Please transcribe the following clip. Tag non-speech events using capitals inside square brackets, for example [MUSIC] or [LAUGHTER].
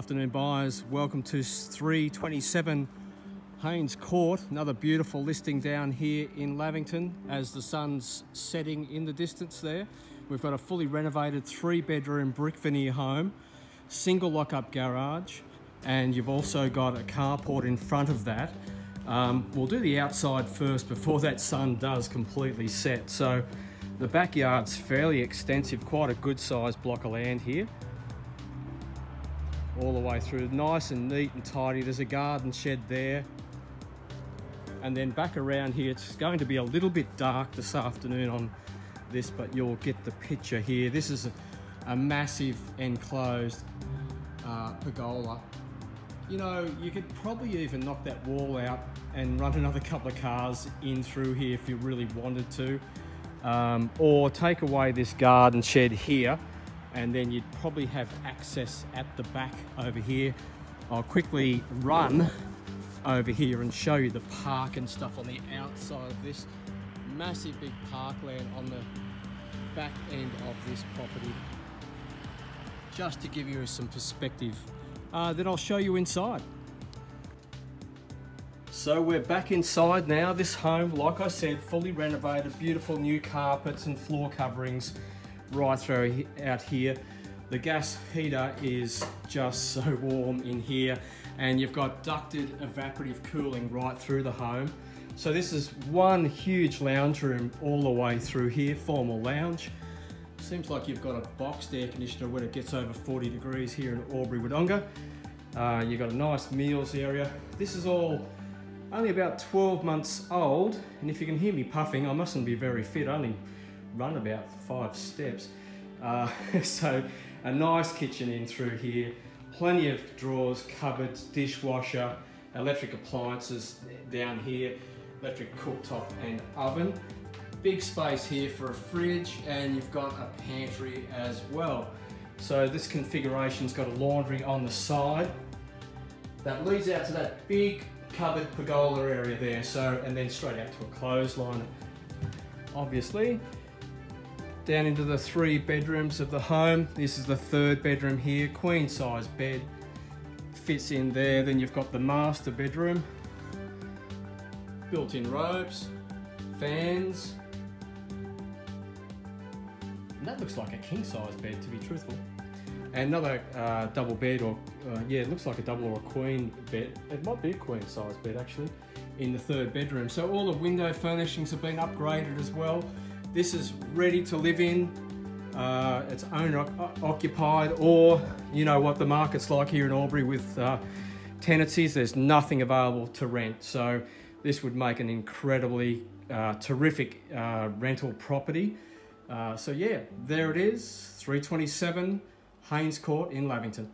Afternoon buyers, welcome to 327 Haines Court. Another beautiful listing down here in Lavington as the sun's setting in the distance there. We've got a fully renovated three bedroom brick veneer home, single lock up garage, and you've also got a carport in front of that. Um, we'll do the outside first before that sun does completely set. So the backyard's fairly extensive, quite a good sized block of land here all the way through. Nice and neat and tidy. There's a garden shed there. And then back around here, it's going to be a little bit dark this afternoon on this, but you'll get the picture here. This is a, a massive enclosed uh, pergola. You know, you could probably even knock that wall out and run [LAUGHS] another couple of cars in through here if you really wanted to. Um, or take away this garden shed here and then you'd probably have access at the back over here. I'll quickly run over here and show you the park and stuff on the outside of this massive big parkland on the back end of this property. Just to give you some perspective uh, then I'll show you inside. So we're back inside now. This home like I said fully renovated beautiful new carpets and floor coverings right through out here. The gas heater is just so [LAUGHS] warm in here and you've got ducted evaporative cooling right through the home. So this is one huge lounge room all the way through here, formal lounge. Seems like you've got a boxed air conditioner when it gets over 40 degrees here in Albury Wodonga. Uh, you've got a nice meals area. This is all only about 12 months old and if you can hear me puffing, I mustn't be very fit, only run about five steps. Uh, [LAUGHS] so a nice kitchen in through here, plenty of drawers, cupboards, dishwasher, electric appliances down here, electric cooktop and oven. Big space here for a fridge and you've got a pantry as well. So this configuration's got a laundry on the side. That leads out to that big covered pergola area there. So, and then straight out to a clothesline, obviously down into the three bedrooms of the home. This is the third bedroom here, queen size bed fits in there. Then you've got the master bedroom, built-in robes, fans. And that looks like a king size bed to be truthful. And another uh, double bed or, uh, yeah, it looks like a double or a queen bed. It might be a queen size bed actually in the third bedroom. So all the window furnishings have been upgraded as well. This is ready to live in. Uh, it's owner occupied or you know what the market's like here in Albury with uh, tenancies. There's nothing available to rent. So this would make an incredibly uh, terrific uh, rental property. Uh, so yeah, there it is, 327 Haines Court in Lavington.